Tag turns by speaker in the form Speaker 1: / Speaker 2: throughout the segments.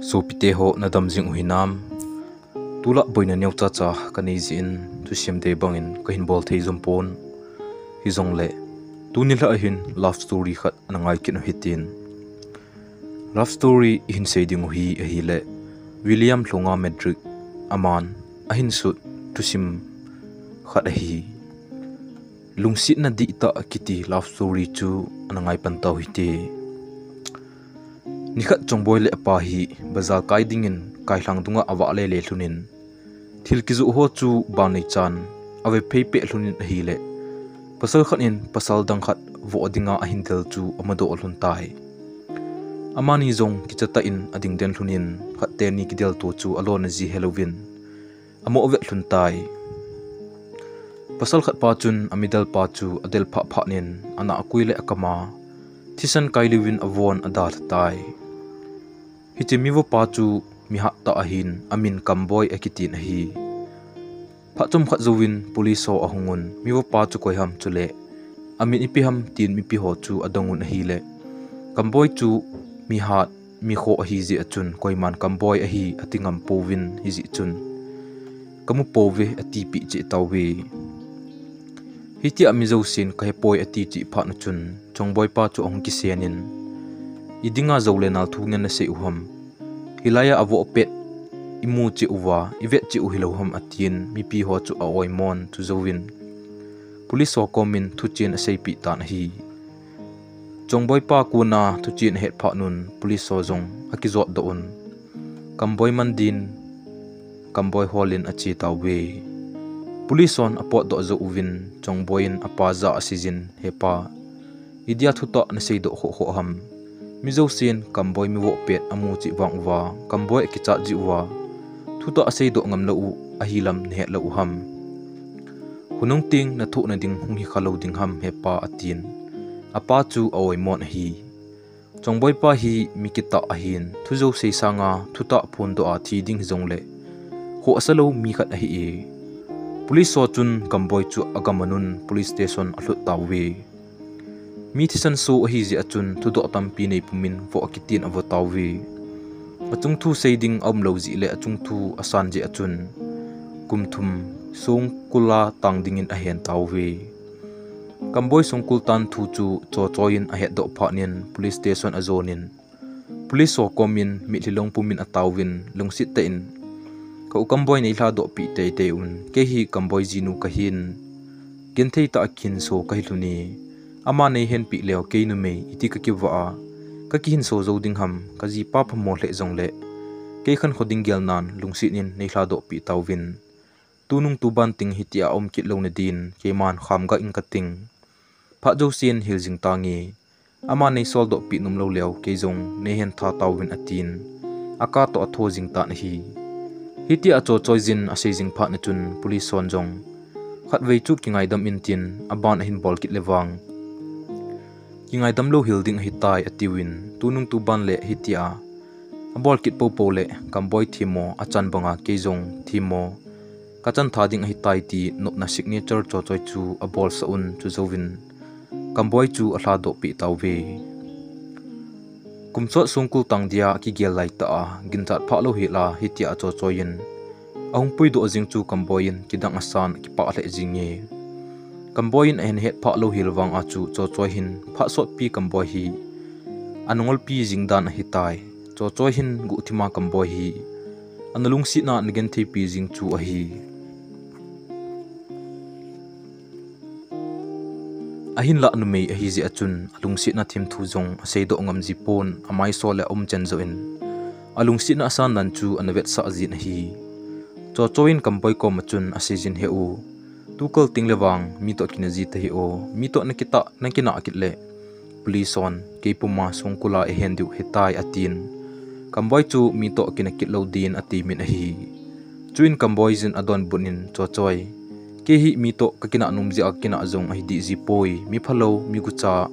Speaker 1: so pite ho na dam jing uhinam tula boina neu cha cha kani jin tu sem de bangin ko hin bol thei zum pon. Hi zong le. Tu ni la hin love story khat anangai kin hitin love story hin sei ding hi a hi le. William thlonga metric aman ahin su tu sim khat a hi. Lungsit na di ta kiti love story chu anangai pan tau hi te nikhat chongboi le pa hi bazal kai dingin, kai hlang dunga awa le le thunin thil ki zu ho chu ba nei chan ave phei pe thunin hi le. Pasal khat in, pasal dang khat, vo dinga a hindel chu amado hlun tai. Amani zong ki chata in ading den thunin khat te ni ki del to chu alon ji halloween. Amo ve hlun tai. Pasal khat pa chun amidal pa chu adel pha pha nin ana akui le akama thisan kailuwin avon adar tai hitimivo pa chu mi ha ta ahin amin kamboi ekitin hi. Phachum khat zuwin police ahungun miwo pa chu koi ham chule amin ipi ham tin mi pi ho chu adongun hi le kamboi chu mi hat mi kho hi ji achun koi man kamboi a hi atingam powin hi ji chun kamu powe ati pi che tawwe hiti ami zo sin kai poi ati chi pha na chun chongboi pa chu ong ki senin idinga zole nal thu ngen na se uham hilaya avo pet imu chi uwa ivet chi uhilo ham atin mi pi ho chu a mon, chu zowin police ho komin thu chin a pi tan hi. Chongboi pa kuna thu chin het pha nun, police ho zong akizot do un kamboi mandin kamboi holin achi tawe police on apot do zo uvin chongboin apa za asizin hepa idia thuta na sei do ho ho ham mizo sin kamboi mi wo pet amu chi wang wa kamboi ki cha ji wa thuta ase do ngam lo u ahilam ne lo u ham hunung ting na thu na ding hung hi khalo ding ham he pa atin apa chu oi mon hi. Chongboi pa hi mikita ahin thuzo sei sanga thuta phun do a thi ding zong le ho asalo mi khat hi e. Police so chun kamboi chu agamanun police station alut tawi mi thisan su hi ji achun thu do tampi nei pumin vo akitin avo tawi achung thu seiding om lo ji le achung thu asan ji achun kumthum sung kula tangdingin a hen tawi kamboi sungkul tan thu chu cho choin a het do phanin police station azonin police so komin mi hlilong pumin long lungsit te in. Ka ukamboi nei hla do pi te te un. Ke hi kamboi jinu ka hin. Gen thei ta khin so ka hiluni ama nei hen pi leo ke nu me iti ka ki wa ka ki hin so zo ding ham, ka ji pa pha mo le zong le. Ke khan khoding gel nan lungsi nin, nei hla do pi tawin tunung tu ban ting hitia om kit lo na din ke man kham ga in ka ting. Pha jo sin hil jing tangi ama nei sol do pi num lo leo ke zong, nei hen tha tawin atin aka to atho jing ta na hi. Hiti a cho choi jin a sei jing pha na chun, police son jong khat vei chu ki ngai dam in tin aban hin bol kit lewang kingai damlo hilding hi tai atiwin. Tunung tu ban le hi tia. Abol kit po po le kamboi thimo achan banga kejong thimo kachan thading hi tai ti nopna signature cho choi chu abol saun chu zovin kamboi chu ahla do pi tawve kumchot sungkul tangdia ki gel lai ta ginchat phalo hi la hi tia cho choin ahung pui do jing chu kamboin kidang asan ki pa le jingi kamboin en het pha lo hilwang a chu cho choi hin. Pha so pi kamboi hi. Anongol pi jingdan hi tai. Cho choi hin gu thima kamboi hi. Analung si na ngen thi pi jing chu a hi. Ahin la numei a hi ji achun alung si na thim thu jong sei do ngam ji pon. Amai so le om chen zo in alung si na san nan chu anavet sa jin hi. Cho choin kamboi ko machun asijin he u tukal ting lewang mi to kina ji te o, mi to na kita, na kina akit le. Police on ke puma sungkula e hendu hetai atin. Kamboi chu, mi to kina kit lo din ati min a hi chuin kamboi zin adon bunin cho choi. Ke hi, mi to ka kina num ji akina zong ai di ji poi. Mi phalo, mi gu cha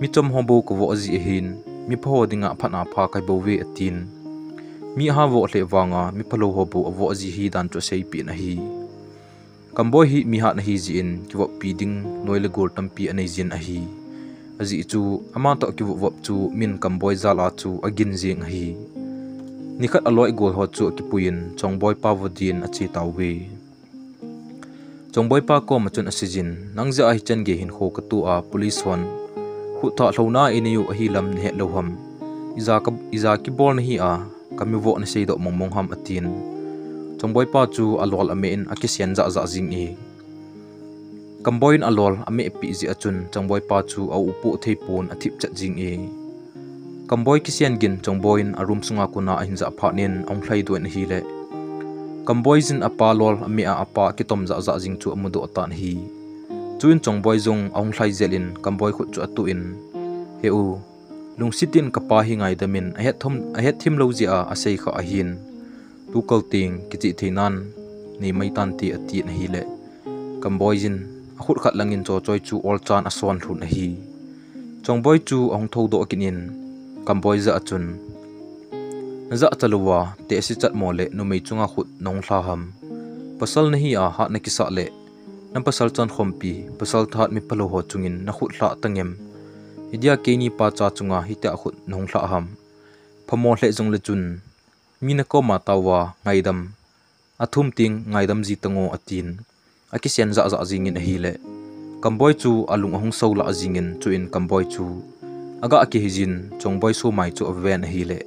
Speaker 1: mi chom hombo ko wo ji e hin. Mi pho dinga phana pha kai bo we atin. Mi ha wo hle wanga, mi phalo hobo wo ji hi dan cho sei pi na hi kamboi hi mi ha na hi ji in ki wo pi ding noile gor tampi anei jin a hi. Azi chu ama to ki wo chu min kamboi zala chu agin jing hi. Nikhat aloi gol ho chu ki puin chongboi pa vodin achi tawwe chongboi pa ko machun asijin nangja ai chen ge hin kho ka tu a police hon. Hu tha thlona iniu a hi lam ne loham iza ka iza ki bol na hi a kamivo na sei do mong mong ham atin chongboi pa chu alol ame in akisian za za jing e kamboin alol ame pi ji achun chongboi pa chu au upu theipun athip chat jing e kamboi kisian gin chongboin arum sunga kuna ahinza phanin ong thlai duan hi le. Kamboi jin apa lol ami a apa kitom za za jing chu amudo tan hi. Chuin chongboi zung ong thlai zelin kamboi khu chu atu in. Heu u lungsitin kapa hi ngai damin a het thom, a het thim lo ji a asei kha a hin. tu kal ting ki chi theinan ni mai tan ti ati na hi le kambojin akhut khat langin cho choi chu ol chan aswan thun na hi. Chongboi chu ong tho do kinin kamboi za achun. Za chalwa te si chat mo le nu mei chunga khut nong thla ham. Pasal nahi a ha na ki sa le. Nam pasal chan khom pi pasal that mi palo ho chungin na khut la tangem. Idia ke ni pa cha chunga hi ta khut nong thla ham. Phamo hle jong le chun. Mina ko ma tawa ngaidam. Athum ting ngaidam ji tango atin. Akisian za za jingin hi le kamboi chu alung ahung so la jingin chu in kamboi chu. Aga aki hijin chongboi so mai chu aven e. hi le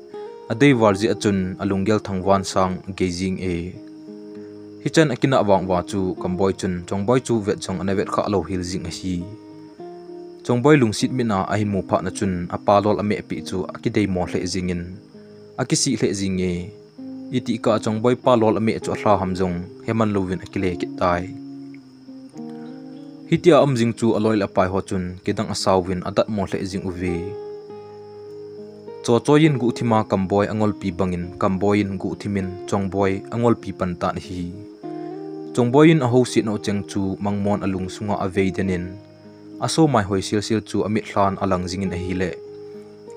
Speaker 1: adei warji achun alungel thangwan sang gejing e. Hichan akina awang wa chu kamboi chun chongboi chu vet chong anavet kha lo hil jing hi. Chongboi lungsit mina ahi mu pha na chun apalol ame pi chu akidei mo hle jingin akisi le zinge iti ka chongboi palol ame chu hla hamjong heman lovin akile ki tai. Hitia amjing chu aloi la pai ho chun. Kedang asawin adat mo le jing uve. Cho choyin gu thima kamboy angol pi bangin. Kamboyin gu thimin chongboy angol pi pan tan hi. Chongboyin a ho si no cheng chu mangmon alung sunga avei denin. Aso mai hoi sil sil chu amit hlan alang jingin a hi le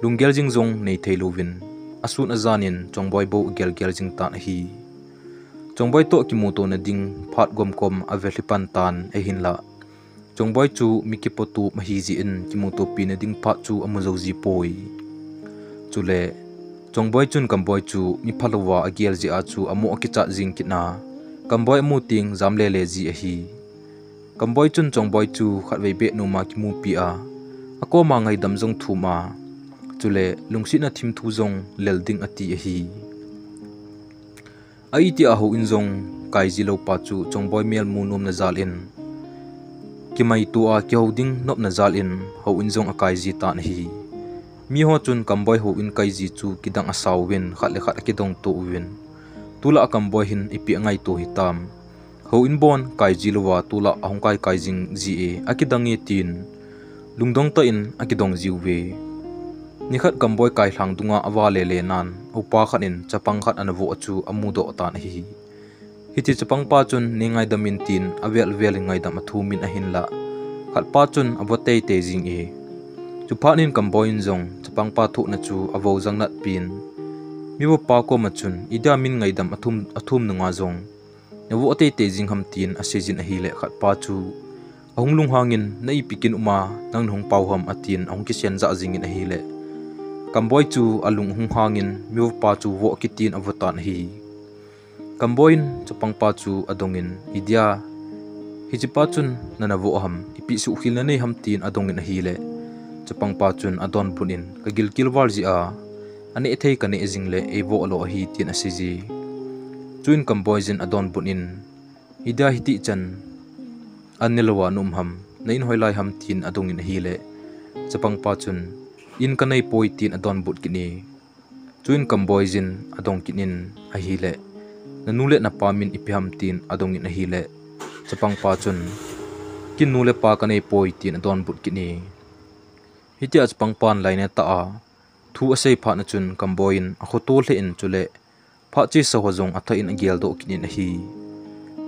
Speaker 1: lungel jing zong nei theilovin asun azanin chongboy bo gel gel jing tan hi. Chongboy to ki mu to na ding, phat gom kom ave pan tan e hin la. Chongboi chu mikipotu mahi ji in kimuto pin ding phat chu amuzo ji poi. Chule chongboi chun kamboi chu mi phalowa agial ji a chu amu akicha jing kitna kamboi mu ting zam le ji a hi. Kamboi chun chongboi chu khatwei be nu ma ki mu pi a. Ako ma ngai dam jong thu ma chule lungsi na thim thu zong lel ding ati a hi. Ai ti a ho in zong, kai ji lo pa chu chongboi mel mu nom na zal in ki mai tu a ki hoding nop na zal in ho in zong akai ji na hi. Mi ho chun kamboi ho in kai ji chu kidang asaw win khat le khat ki dong tu win tula kamboi hin ipi ngai tu hi tam. Ho in bon, kai ji lowa tula ahong kai kai jing ji e akidang e tin. Lungdong ta in akidong jiu ve ni khat kam boy kai hlang dunga awa le le nan. Upa khat in chapang khat anawo chu amu do tan hi hi. Chi chapang pa chun ni ngai damin tin avel vel ngai dam athu min a hin la. Khat pa chun abote te jing e. Chu pha nin kam boy in jong chapang pa thu na chu avo jang nat pin. Mi bo pa ko ma chun ida min ngai dam athum athum nunga jong ne wo te te jing ham tin a sejin a hi le khat pa chu. Ahung lung hangin nei pikin uma, nang hong pau ham atin ahung ki sen za jing in a hi le. kamboi chu alung hung hangin miu pa chu wo kitin avotan hi. Kamboin chapang pa chu adongin idia hijipa chun nana wo ham ipi su khil na nei ham tin adongin hi le. Chapang pa chun adon punin ka gil kil war ji a. Ani ethei kane ejing le e wo lo hi tin asi ji. Chuin kamboi jin adon punin idia hiti chan. Anilwa num ham nein hoilai ham tin adongin hi le. Chapang pa chun in kanai poi tin adon but kini chuin kamboizin adong kinin a hi le na nule na pamin ipiham tin adong in hi le chapang pa chun kin nule pa kanei poi tin adon but kini hitia chapang pan laine ta a thu asei pha na chun kamboin a khoto hle in chule pha chi so hojong atha in gel do kini hi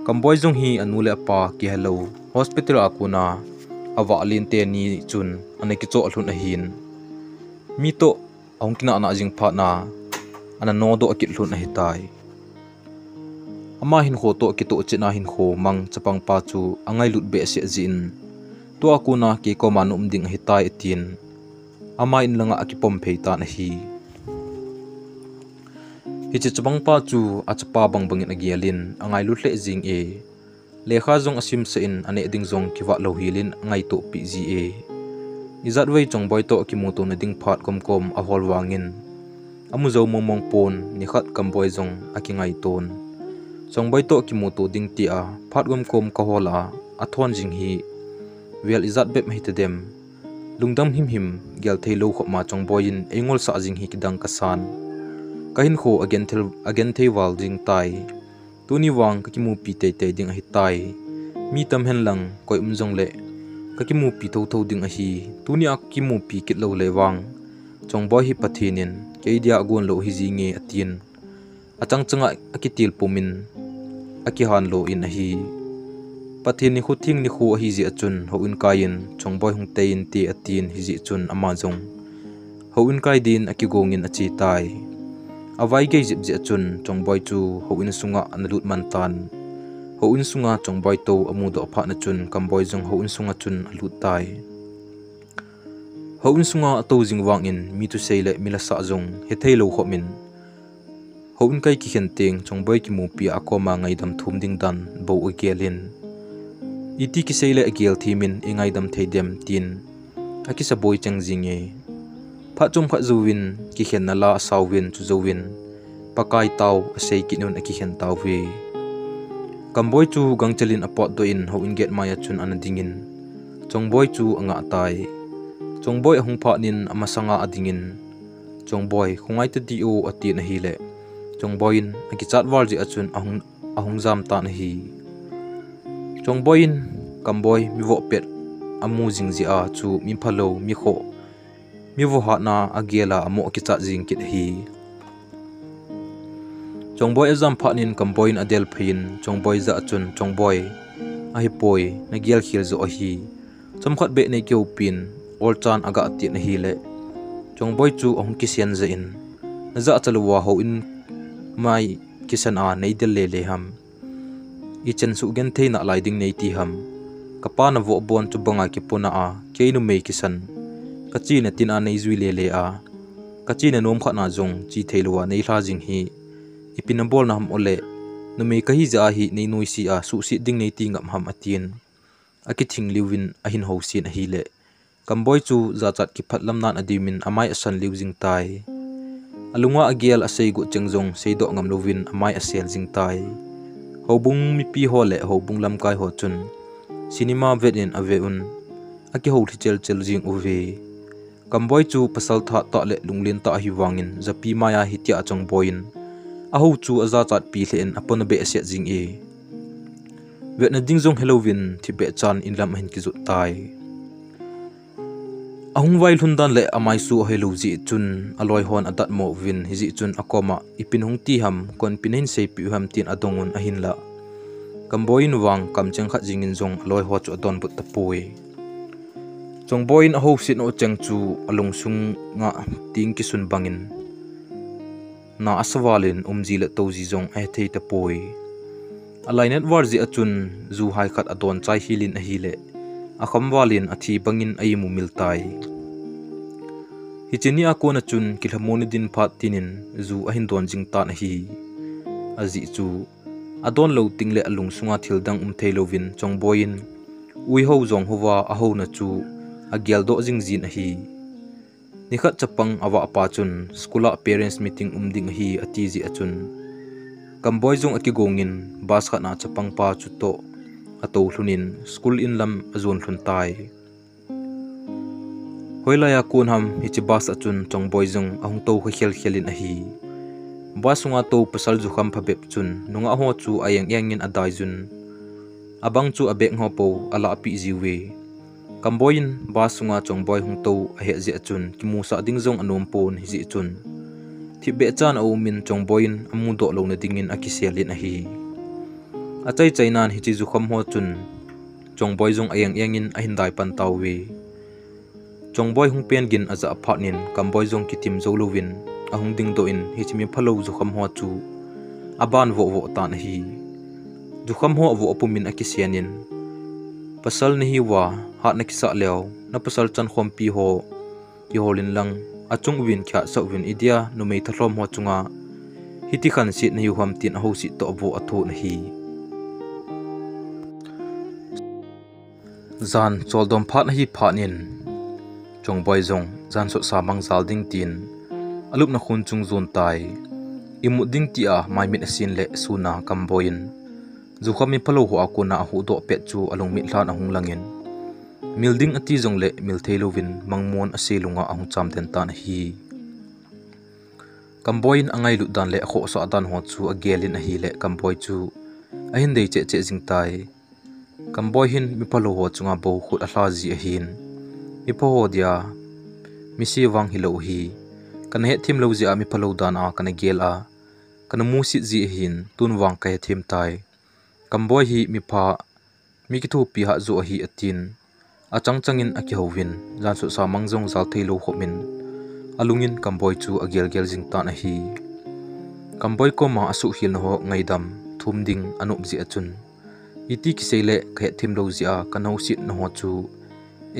Speaker 1: kamboi jong hi anule pa ki hello hospital akuna awa alin te ni chun ane ki cho hlun a hin mi to ong kina ana jing pha na ana no do akit lu na hitai. Ama hin ho to ki to chi na hin ho mang chapang pa chu angai lut be se jin to aku na ki ko manum ding hitai tin ama in langa akipom pheita na hi. Hi hichi chapang pa chu a chapa bang bangin agialin angai lut le jing e. Lekha jong asim se in ane ding jong kiwa lo hilin ngai to pi ji e. izat wei chong boy to ki mu to na ding phat kom kom a hol wangin amu zo mong mong pon, ni khat kam boy zong aki ngai ton. Chong boy to ki mu to ding ti a, phat kom kom ka hola a thon jing hi. Wel izat bep mai te dem. Lungdam him him gel thei lo khop ma chong boy in engol sa jing hi kidang kasan kahin kho again thel again thei wal jing tai. Tuni wang ki mu pi te te ding hi tai. Mi tam hen lang, koi um jong le ka ki pi tho tho ding a hi tuni ak ki mu pi kit lo le wang chong hi pathinin cái dia gon lo hi ji nge atin achang changa akitil pumin aki han lo in a hi pathin ni khuthing ni khu hi ji achun ho in kain trong boy hung te in ti atin hi ji chun ama jong ho in kai din aki gongin achi tai avai ge jip zi chun trong boy chu ho in sunga analut man tan ho in sunga chong boy to amu do pha na chun kam boy jong ho in sunga chun alut tai. Ho in sunga to jing wang in mi tu sei mila sa jong he thei lo kho min ho in kai ki khen teng chong boy ki mu pi akoma ngai dam thum ding dan bo gelin. iti ki sei le agel thimin ingai dam thei dem tin akisa boy chang jinge pha chung kha zuwin ki khen na la sawin chu zuwin pakai taw asei ki nun aki khen taw vi kamboi chu gangchalin apot do in ho in get maya chun an dingin. Chongboi chu anga tai chongboi hung pha nin amasanga adingin. Chongboi khungai ta di o ati na hi le. Chongboin aki chat wal ji achun ahung ahung jam ta na hi. Chongboin, kamboi mi vo pet amu jing ji a chu mi phalo mi kho. Mi vo ha na agela amo ki cha jing kit hi chongboi azam phanin kamboin adel phin. Chongboi za chun chongboi. A hi poi, na gel khil zo a hi chomkhat be ne keu pin. Ol chan aga ti na hi le. Chongboi chu ong ki sian za in. Na za chalwa ho in mai kisan a nei del le le ham. I chen su gen the na lai ding nei ti ham. Kapa na vo bon chu banga ki puna a. Ke nu mei kisan kachi na tin a nei zui le le a. Kachi na nom kha na jong chi theiluwa nei hla jing hi ipinabol na ham ole. No may kahi za hi nei noi si a su si ding nei ti ngam ham atien. Aki thing liwin ahin ho sin a hi le. Kamboi chu za chat ki phatlam nan adimin amai asan liu jing tai. Alunga agial asei gu chengjong seido ngam lovin amai asel jing tai. Hobung mi pi ho le hobung lam kai ho chun. Cinema vet in ave un. Aki ho thichel chel jing uve kamboi chu pasal tha ta le lunglin ta hi wangin. Zapi maya hitia chong boin aho chu aza chat pi hlen apon be ase jing e. Vet na ding jong halloween thi be chan in lam hin ki zu tai. Ahung vai dan le amai su helo ji chun aloi hon adat mo vin hi ji chun akoma ipin hung ti ham, kon pinin sei pi ham tin adongun ahin la. Kamboin wang kamcheng kha jingin jong aloi ho chu adon but tapoi e. chongboin a sit no cheng chu alung sung nga ting ki sun bangin na asawalin umji la tozi zong e thei te poi. Alainet warji achun zu hai khat adon chai hilin a hi le. A khamwalin a thi bangin ai mu miltai hichini a kona chun kilhamoni din phat tinin zu a hin don jing ta na hi. Azi chu, adon lo tingle alung sunga thildang um theilovin chongboin ui ho zong huwa a ho na chu, a gyal do jing zin a hi nikhat chapang awa pa chun skula parents meeting umding hi ati ji achun. Kamboi jung aki gongin bas kha na chapang pa chu to ato hlunin, school in lam azon hlun tai. Hoilaya kun ham hi chi bas achun chongboi jung ahung to kha khel khelin a hi basunga to pasal ju kham phabep chun, nunga ho chu ayang yangin adai jun abang chu abek ngo po, ala api jiwe kamboin ba sunga chongboi hung to a he je chun, ki mu sa ding zong anom pon hi ji chun. Thi be chan au min chongboin amu do lo na dingin a ki selin a hi. A chai chai nan hi chi zu kham ho chun. Chongboi zong ayang yangin a hindai pan taw we. Chongboi hung pen gin aza aphanin kamboi zong ki tim zo lovin a hung ding do in, hi chi mi phalo zu kham ho chu. Aban vo vo tan hi. Zu kham ho vo apumin a ki sianin pasal ni hi wa hat na kisa leo na pasal chan khom pi ho ki holin lang achung win kya sa win idia no mei thlom ho chunga hiti khan sit na yu ham tin ho si to bo atho na hi zan choldom phat na hi phanin chong boy zong zan so sa mang zal ding tin alup na khun chung zon tai imu ding ti a mai mit asin le suna kamboin zu mi phalo ho akuna hu do pet chu along mi hlan ahung langin milding ati zong le mil theilovin mangmon ase lunga ahung cham den tan hi. Kamboin angai lu dan le kho so adan ho chu agelin a hi le kamboi chu ahin dei che che jing tai. Kamboi hin mi phalo ho chunga bo khut a hla ji a hin. Mi pho ho dia, mi si wang hi lo hi. Kan he thim lo ji a mi phalo dan a kan gel a. Kan mu si ji hin, tun wang ka he thim tai kamboi hi mi pha mi ki thu pi ha zu hi atin. A chang changin a ki ho win jan su sa mang jong zal thei lo khomin alungin kamboi chu agel gel jing ta na hi. Kamboi ko ma asu hil no ngai dam, thum ding anup ji achun. Iti ki seile khe thim lo ji a kanau sit no ho chu.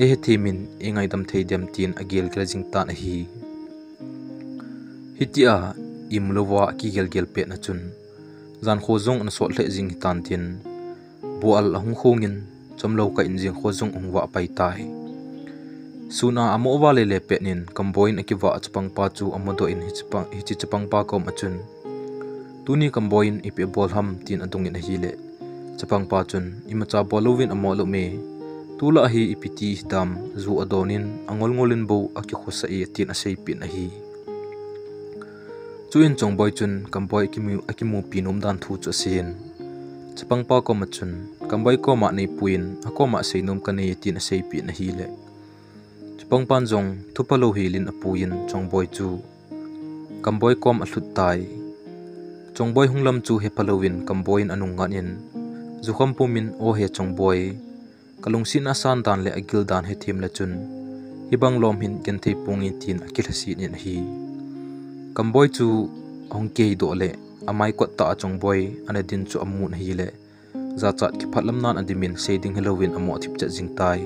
Speaker 1: E he thimin e ngai dam thei dem tin agel gel jing ta na hi. Hitia imlowa ki gel gel pe na chun zan kho zong an so hle jing tan tin. Bu al ahung khongin chomlo ka in jing kho zong ong wa pai tai. Suna amo wa le le penin kamboin akiwa chpang pa chu amodo in hichpang hi chpang pa kom achun tuni kamboin ipe bol ham tin adung in hi le chapang pa chun. Imacha bolovin amo lo me. Tula hi ipiti dam, zu adonin angol ngolin bo akhi khosa e tin asei pin a hi. chuin chongboi chun kamboi akimu akimu pinom dan thu chu sin chapang pa ko ma chun kamboi ko ma nei puin a ko ma sei nom ka nei tin a sei pi na hi le. Chapang pan jong thupalo hi lin apuin chongboi chu. Kamboi kom a hlut tai chongboi hunglam chu he palowin kamboin anunga in zukham pumin o he chongboi kalungsin asan dan le agil dan he thim la chun. Hibang lom hin gen thei pungi tin akil hasi nen hi. Kamboi chu hongke do le, amai ko ta chongboi ane din chu amun hi le. Za chat ki phatlam nan adimin shading halloween amo thip cha jing tai.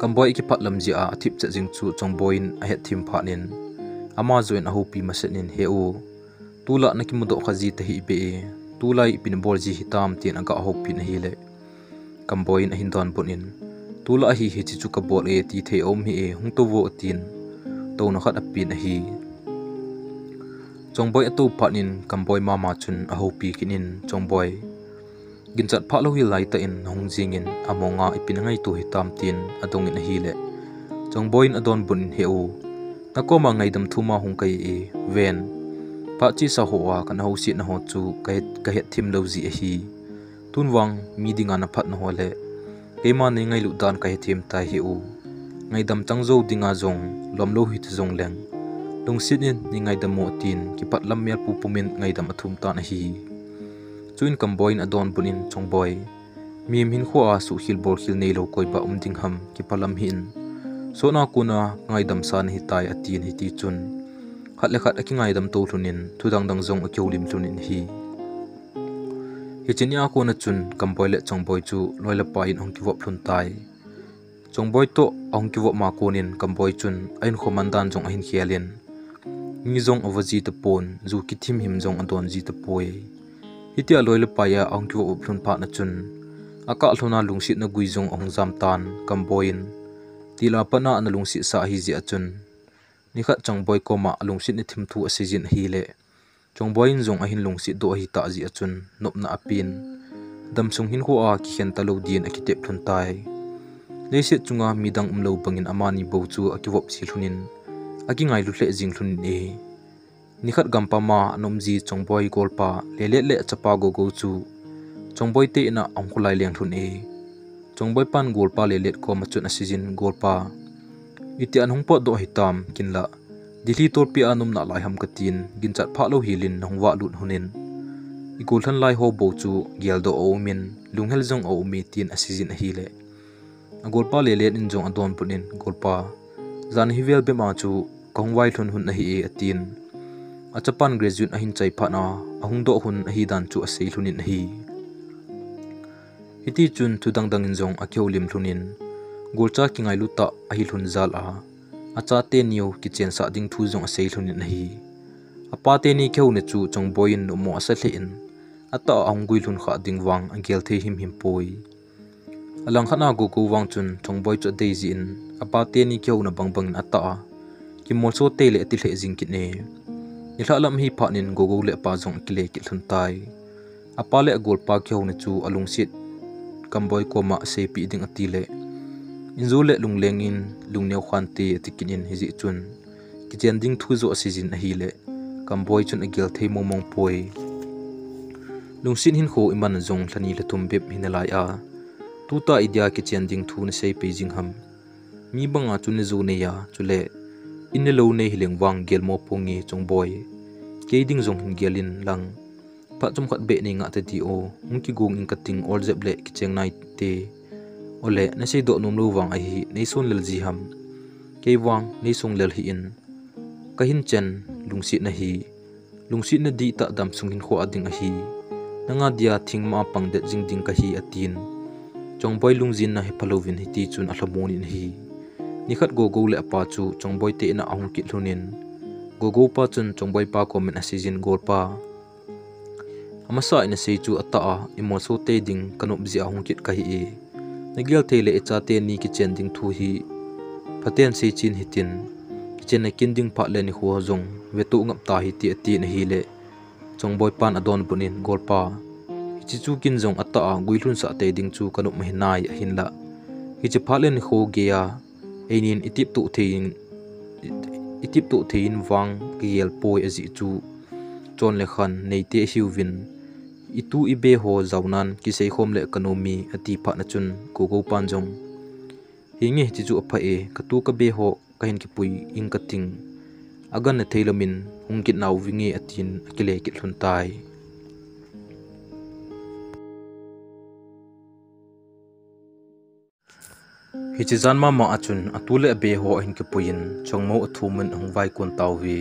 Speaker 1: Kamboi ki patlam ji a thip cha jing chu chongboin a het thim pha nin. Ama join a ho pi masenin he u. Tula na ki mudo khaji ta hi be tulai pin bol ji hitam tin aga ho pin hi le. Kamboin a hindon bunin tula hi hi chi chu ka bol e ti thei om hi e hung to wo tin to na khat a pin a hi. Chongboi atu phanin kamboi mama chun a ho pi kinin gin ginchat pha lo hi lai ta in hong jing in amonga ipin ngai tu hi tam tin adong in hi le. Chongboin adon bun he u. Na ko ma ngai dam thuma hong kai e ven. Pa chi sa ho wa kan ho si na ho chu kai ka het thim lo ji hi. Tun mi dinga na phat na ho le. Mà ma ne ngai lu dan kai thim ta hi u ngai dam chang zo dinga zong lom lo hi zong leng lung sit in ni ngai dam mo tin ki pat lam mel pu pumin ngai dam athum ta na hi chuin kamboin adon bunin chongboy mim hin khuwa à su hil bor hil nei lo koi ba um ding ham ki palam hin so na kuna ngai dam san hi tai à atin hi ti chun khat le khat aki à ngai dam to thunin thudang dang zong akyo lim thunin hi hi chinya ko na chun kamboy le chongboy chu loila pa in ong ki wop thun tai chongboy to ong ki wop ma konin kamboy chun ain khomandan jong ahin khialin ni jong awaji te pon, zu ki thim him jong adon ji te poi. Hitia loile paya angkyo uplun pa na chun. Aka thona lungsit na guizong ong zam tan kamboin tila pana na lungsi sa hi ji achun nikha changboy ko ma lungsit ni thimthu asijin hi le. Chongboin jong ahin lungsi do hi ta ji achun nop na apin damsung hin ko a ki khen talo din akite phlun tai leise chunga midang umlo bangin amani bo chu akiwop silhunin aki ngai lu hle jing hlun ni e. nikhat gampa ma nomji chongboi golpa lele le chapa go go chu. Chongboi te na angkulai leng thun e. Chongboi pan golpa lele ko machun asijin golpa. Iti anhung po do hitam kinla. Dili tor pi anum na lai ham katin ginchat pha lo hilin hongwa lut hunin. Ikul than lai ho bo chu, gyal do o min lunghel jong o mi tin asijin hi le golpa lele in jong adon punin golpa zan hivel be ma chu kongwai thun hun na hi e atin a chapan graduate ahin chai phana ahung do hun hi dan chu asei hlunin hi hiti chun thu dang dang in zong akheu lim hlunin golcha ki ngai luta ahi hlun zal a acha te niu ki chen sa ding thu zong asei hlunin hi apa te ni kheu ne chu chong boin no mo asa hle in ata ang gui lun kha ding wang angel the him him poi alang khana go go wang chun thong boy cho dei zin. apa te ni kheu na bang bang ata ki mol so te le ti hle jing ki ne. Ni la lam hi pha nin go go le pa jong ki le ki thun tai. Apa le gol pa kheu na chu alung sit. Kamboi ko ma se pi ding ati le. Inzu le lung lengin lung neu khan ti kin in hi ji chun. Ki chen ding thu zo asijin a hi le. Kamboi chun agel thei mong mong poi. Lung sin hin kho iman zong thani le tum bep hin lai a tu ta idia ki chen ding thu ne sei pe jing ham. Mi banga chun ne zo ne ya, chule. In lo ne hileng wang gel mo pongi chung boy. Ke ding jong hin gelin lang. Pa chum khat be ne nga te ti o. Mung ki gung in kating all zep le ki cheng nai te. Ole na sei do num lo wang a hi nei sun lel ji ham. Ke wang nei sung lel hi in. Ka hin chen lungsi na hi. Lungsi na di ta dam sung hin kho ading a hi. Nanga dia thing ma pang de jing ding ka hi atin chong boy lungjin na he palovin hi ti chun a hlamon in hi ni khat go go le pa chu chong boy te na ahung ki thlunin go go pa chun chong boy pa ko men a season gol pa amasa ina sei chu ata a imo so te ding kanup zi ahung kit ka hi e nagil te le cha te ni ki chen ding thu hi paten sei chin hitin chen na kin ding pha le ni huwa zong ve tu ngap ta hi ti ati na hi le chong boy pan adon bunin gol pa chi chu kin zong ata a guilun sa te ding chu kanup mai nai hin la. Hi chi pha le ni ho ge ya einin itip tu thein itip tu thein wang giel poi azi chu. Chon le khan nei te hiuwin itu ibe ho zaunan ki sei khom le economy ati pha na chun ko go pan jong hinge chi chu apha e ka tu ka be ho ka hin ki pui ing ka ting. Agan na theilamin hung kit naw winge atin akile ki thlun tai. Hi chi zan ma ma achun atule be ho hin ke puin chongmo athumun hung vai kun taw wi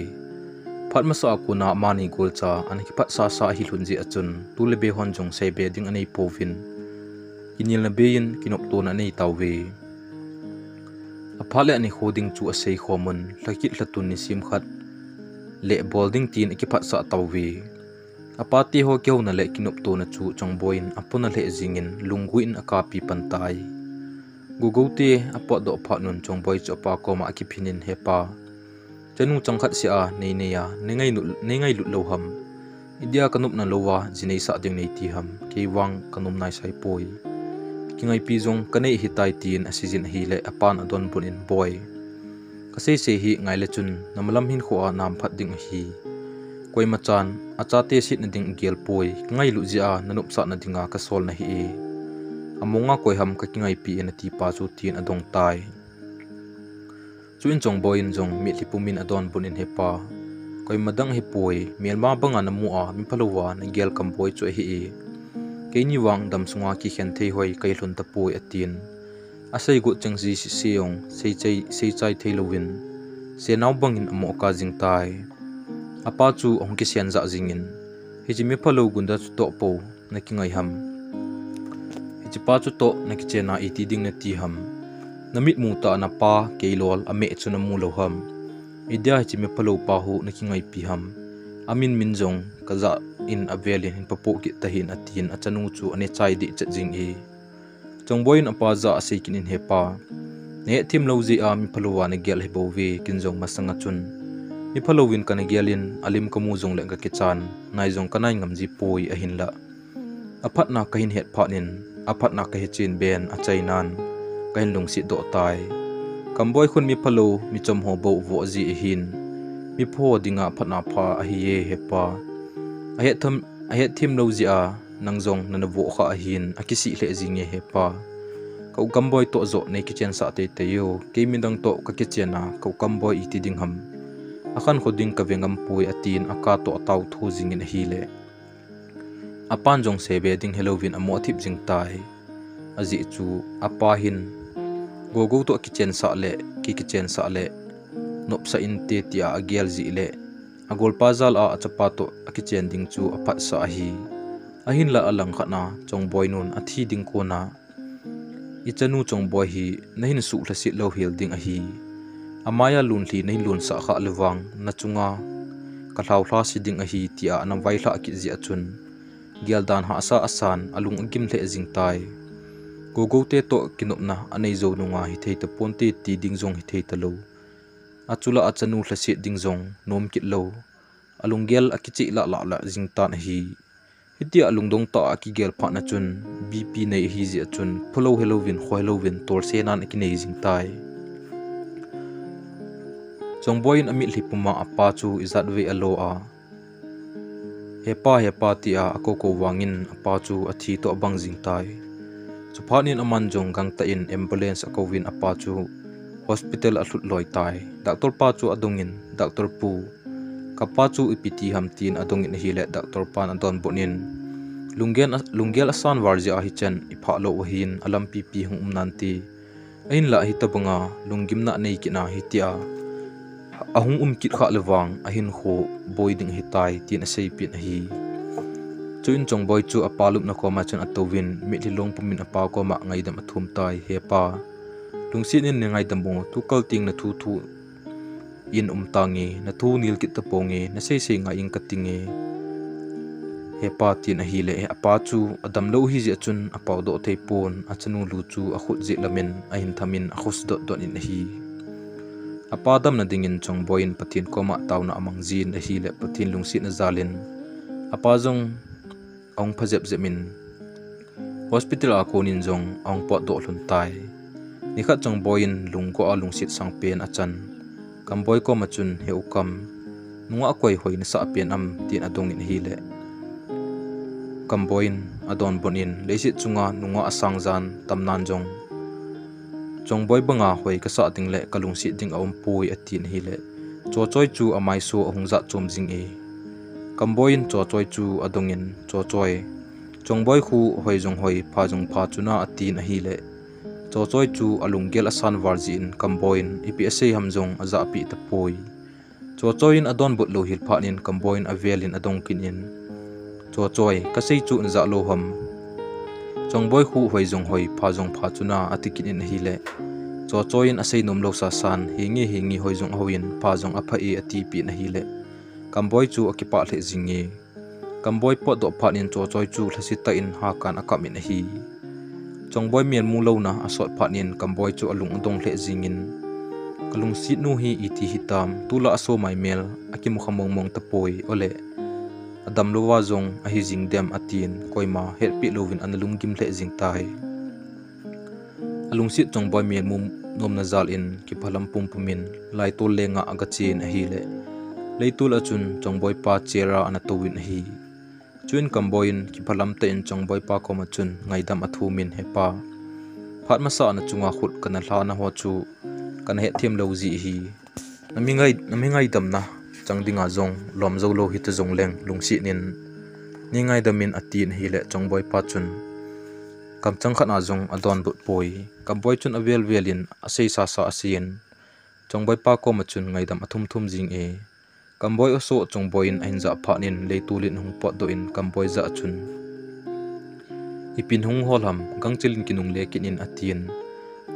Speaker 1: phat ma sa kuna mani gol cha, an ki phat sa sa hi hlun ji achun, tule be hon jong se be ding anei povin kinil na be in kinop to na nei taw wi aphale ani hoding chu a sei khomun lakit latun ni sim khat. Le bolding tin ki phat sa taw wi apati ho kyo na le kinop to na chu chongboin apuna le jingin lunguin akapi pantai gugote apo do pha nun chongboi chopa ko ma ki phinin hepa chanu changkhat sia nei nei ya nengai nu nengai lu lo ham idia kanup na lowa jinei sa ding nei ti ham ke wang kanum nai sai poi kingai pi jong kanei hi tai tin asijin hi le apan adon bunin boy kasei se hi ngai le chun namalam hin kho a nam phat ding hi koi machan acha te sit na ding gel poi ngai lu ji a nanup sa na dinga ka sol na hi e amonga koi ham ka kingai pi en ti pa chu tin adong tai chuin chong boy in jong mi lipumin adon bunin hepa koi madang he poi melma banga na mu a mi phalowa na gel kam boy chu hi e keini wang dam sunga ki khen thei hoi kai hlun ta poi atin asai gu chang ji si siong sei chai sei chai thei lowin se naw bangin amo ka jing tai apa chu ong ki sian za jingin hi ji mi phalo gunda chu to po na ki ngai ham chỉ pa chu to na ki chena i e ti ding na ti ham. Namit mu ta na pa keilol ame chu na mu lo ham. Idia chỉ ji mi phalo pa hu na ki ngai pi ham. Amin min jong, kaza in avelin hin papo ki tahin atin achanu chu ane chai di cha jing e. Chongboin apa za ase kin in hepa ne thim lo ji a mi phalowa na gel he bo ve kin jong masanga chun. Mi phalowin kan gelin alim kamu jong lenga ki chan. Nai jong kanai ngam ji poi ahin hin la. Aphat na kahin het phanin aphat na ka he chin ben a chainan kahin lung si do tai kamboi khun mi phalo mi chom ho bo vo ji e hin mi pho dinga phatna pha a hi ye he pa a he tham a he thim lo ji a nang jong na vo kha a hin a ki si hle ji nge he pa kau kamboi to zo nei kitchen sa te te yo ke min dang to ka kitchen na kau kamboi iti ding ham akan khoding ka vengam pui atin aka to taw thu jingin hi le apan jong sebe ding halloween amo thip jing tai. Aji chu apa hin. Go go to kitchen sa le, ki kitchen sa le. Nop sa in te tia agel ji le. Agol pazal a achapa to kitchen ding chu aphat sa hi. Ahin la alang khana chong boy nun athi ding ko na. Ichanu chong boy hi nahin su hlasi lo hil ding a hi. Amaya lun thi nei lun sa kha lewang, na chunga. Ka hlau hla si ding a hi, tia anam vai hla ki ji achun Gel dan ha sa asan alung gim le jing tai. Go go te to kinop na anei zo nunga hi thei ta ponte ti ding zong hi thei ta lo. Achula achanu hla se ding zong nom kit lo. Alung gel akichi la la la jing tan hi. Hiti alung dong ta ki gel pha na chun. Bp nei hi ji chun. Phulo helovin Halloween, tor se nan ki nei jing tai. Chongboin ami hlipuma apa chu izat ve alo a? hepa hepa ti a akoko wangin pa chu athi to bang jing tai. Chuphanin aman jong gang ta in ambulance akowin apa chu hospital a athut loi tai. Doctor pa chu adungin doctor pu. Kapa chu ipiti hamtin adungin hi le doctor pan adon bonin. Lungen lungel asan warji a hi chen ipha lo wahin alam pi pi hum nanti ain la hi tabanga lungimna nei kina hi tia ahung um kit kha lewang ahin kho boy ding hi tai tin a sei pin hi chuin chong boy chu apalup na ko ma chen atowin mi long pumin apa ko ma ngai dam athum tai he pa lungsin in ngai dam bo tu kal ting na thu thu in um tangi na thu nil kit taponge na sei sei nga ing katinge he pa tin a hi le apa chu adam lo hi je chun apau do thei pon achanu lu chu a khut je lamin a hin thamin a khos do don in hi apadam na dingin chong boin patin koma tauna amang zin a hi le patin lungsi na zalin. Apazong ong phajep zemin. Hospital a konin zong ong pot do hlun tai. Nikhat chong boin lung ko a lungsit sang pen achan. Chan boy ko machun he ukam. Nunga koi hoi na sa pen am tin adong in hi le kam adon bonin. Leisit chunga nunga asang zan tamnan jong chong boy banga hoi ka sa ting le kalung si ding om pui atin hi le. Cho choi chu amai so ahung za chom jing e. Kam boin cho choi chu adongin cho choi chong boy khu hoi jong hoi pha jong pha chuna atin hi le. Cho choi chu alung gel asan warjin kam boin ipi ase ham jong aza pi ta poi cho choin adon but lo hil pha nin kam boin avelin adong kin in. Cho choi ka sei chu za lo ham chong boy khu hoi jong hoi pha jong pha chuna atikin in hi le cho choin asei nom lo sa san hingi hingi hoi jong hoin pha jong apha e ati pi na hi le kam boy chu akipa le jingi kam boy pot do pha nin cho choi chu hlasi ta in ha kan akam in hi. Chong boy mian mu lo na asot pha nin kam boy chu alung dong le jingin kalung sit nu hi iti hitam tula aso mai mel akimu khamong mong tapoi ole adam lowa zong, a hi jing dem atin koima het pi lovin analung gim le jing tai. Alung sit chong boy mian mum, nom na zal in, ki phalam pum pumin lai to lenga aga chin a hi le. Leitul achun chong boy pa chera ana towin hi. Chuin kamboin ki phalam te in chong boy pa koma chun, ngai dam athu min he pa. Phat ma sa na chunga khut kana hla na ho chu kana he thiam lo ji hi. Nami ngai nami ngai dam na changdinga zong, lom zo lo hit zong leng lungsi nin. Ni ngai damin atin hi le chongboy pa chun. Kam chang khana zong adon but poi. Kam boy chun avel velin asei sa sa asien chongboy pa ko ma chun ngai dam athum thum jing e. Kam boy oso chongboy in ain za pha nin, le tulin hung pot do in, kam boy za chun. Ipin hung holam gangchilin kinung le kinin atin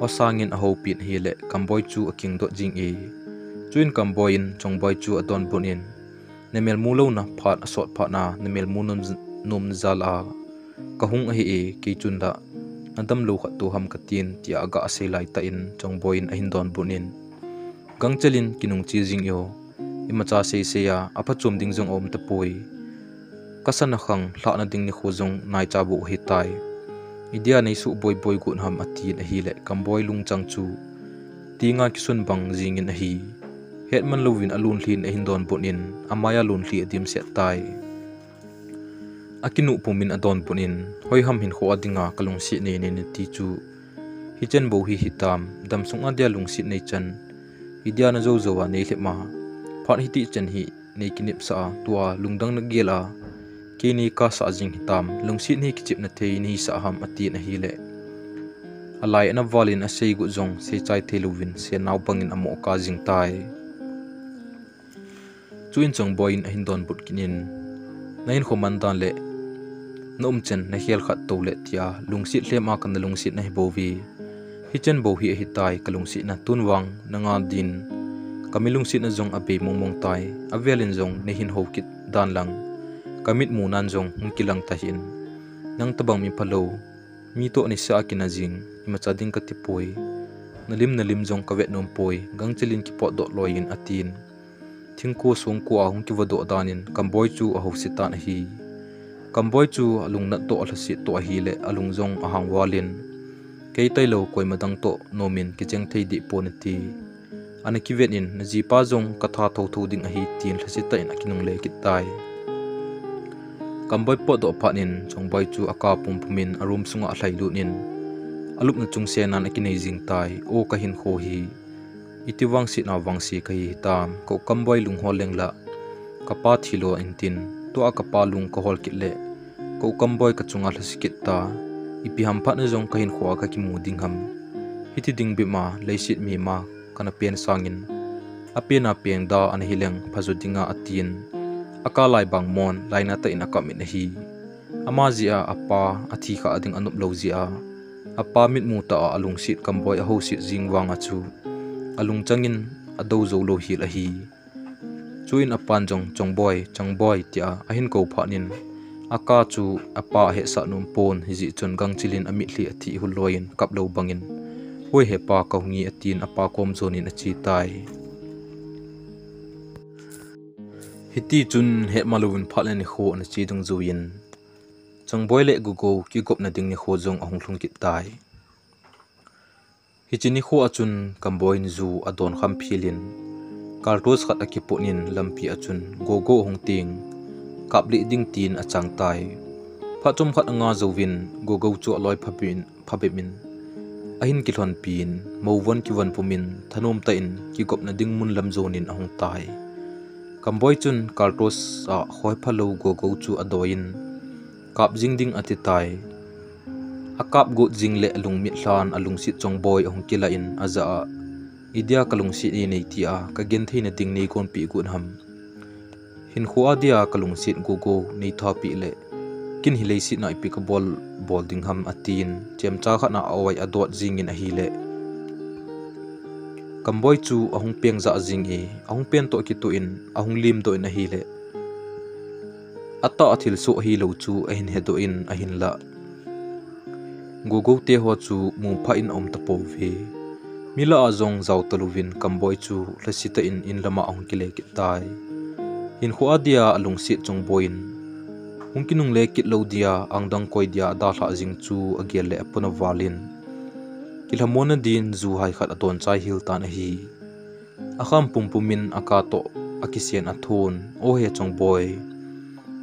Speaker 1: wasangin a ho pin hi le, kam boy chu aking do jing e chuin kam boin chong boy chu adon bunin nemel mulo na phat asot pha na nemel munum num zal a kahung a hi e ke chun da andam lo kha tu ham katin ti aga à ase lai ta in chong boin a hin don bunin gangchalin kinung chi jing yo. Imacha se se ya à apha chum ding jong om ta poi kasana khang hla na ding ni khuzong nai cha bu hi tai. Idia nei su boy boy gun ham atin à a hi le cầm boy lung chang chu. Tinga kisun bang jing in a Hết hetman lovin alun hlin a hindon punin amaya lun hli adim se tai. Akinu pumin adon punin hoi ham hin kho adinga kalung si ne ne ti chu. Hi chen bo hi hitam dam sung adia lung si nei chan hidia na zo zo wa nei ma, phat hi ti chen hi nei kinip sa tua lungdang na gela ke ni ka sa jing hitam lung si ni kichip na thei ni sa ham ati na hi le. Alai na valin a sei gu jong se chai theluwin se naw bangin amo ka jing tai. Chuin chong boin a hindon but kinin. Nain khoman dan le. Nom chen na hial khat to le tia. Lungsit hlem a kan lungsit na hi bowi hi chen bo hi hi tai na tunwang nanga din. Kamilung sit na zong abe mong mong tai. Avelin zong ne hin ho kit dan lang. Kamit mu nan zong hung kilang tahin nang tabang mi palo. Mi to ni sa akin jing ima chading ka tipoi nalim nalim zong ka vet nom poi. Gang chelin ki pot do loin atin thingko sung ko ahung ki wado danin kamboi chu a ho sitan hi kamboi chu alung na to alasi to hi le alung zong ahang walin kei tai lo koi madang to nomin ki cheng thei di pon ti ana ki vet in na ji pa zong ka tha tho tho ding a hi tin lasi ta in akinung le Kitai kamboi po do phanin chongboi chu aka pum pumin arum sunga hlai lu nin alup na chung se nan akinei jing tai o ka hin kho hi iti wang si na wang si ka hi ko kamboy lung hol leng la. Kapa thilo intin to a kapa lung ko hol kitle ko kamboy ka chunga hla ta ipi ham phat na jong kahin khwa ka ki muding ham. Hiti ding bi ma leisit mi ma kana pen sangin apena peng da an hileng phazu dinga atin akalai bang mon laina ta in akamit na hi. Ama zia apa athi kha ading anup lo zia. Apa mit mu ta alung sit kamboi a ho sit jingwang wanga chu alung changin ado zo lo hi la hi chuin apan jong chongboy chongboy tia ahin ko phanin aka chu apa he sa num pon hi ji chun gang chilin ami hli athi hu loin kap lo bangin hoi he pa ka hungi atin apa kom zonin achi tai. Hiti chun he maluwin phalani kho an chi dung zuin changboy le gu go ki gop na ding ni kho jong ahung thlung ki tai hichini khu achun kamboin zu adon kham philin. Kartos khat akipunin lampi achun go go hong ting. Kapli ding tin achang tai. Phachum khat anga zovin go go chu aloi phapin phabemin ahin ki thon pin, mowon ki wan pumin, thanom ta in ki gop na ding mun lam zonin ahong tai. Kamboi chun kartos a khoi phalo go go chu adoin. Kap jing ding ati tai akap gut jing le lung mi thlan alung si chong boy ahong kila in aza idia kalung si ni nei tia ka gen theina ting nei kon pi gun ham. Hin khuwa dia kalung sit gu gu nei tha pi le. Kin hi lei sit na pi ka bol bol ding ham atin chem cha kha na awai adot jing in a hi le. Kamboi chu ahung peng za jing e ahung pen to ki tu in ahung lim do in a hi le. Ata athil so hi lo chu ahin he do in ahin la. go go te ho chu mu pha in om ta po ve mila azong zau taluvin kamboi chu lasita in in lama ong kile ki tai in khwa dia alung si chung boin ungkinung le kit lo dia angdang koi dia da thla jing chu agel le apuna walin kilhamona din zu hai khat aton chai hil tan hi akham pumpumin akato akisen athun o he chong boy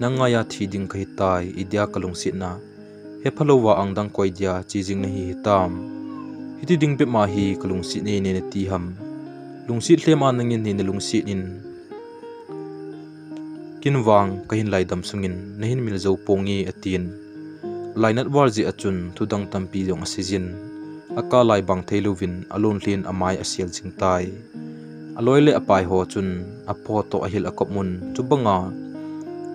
Speaker 1: nangaya thiding khai tai idia kalung si na he ang dang koi dia chi jing na hi tam hiti ding pe ma hi kalung si ne ne ti ham lungsi hlema nangin ni lungsi in kin wang kahin lai dam sungin nahin mil zo pongi atin. Lainat war ji achun thudang tampi jong asijin aka lai bang theilovin alon hlin amai asial jingtai aloi le apai ho chun apo to ahil akop mun, chubanga.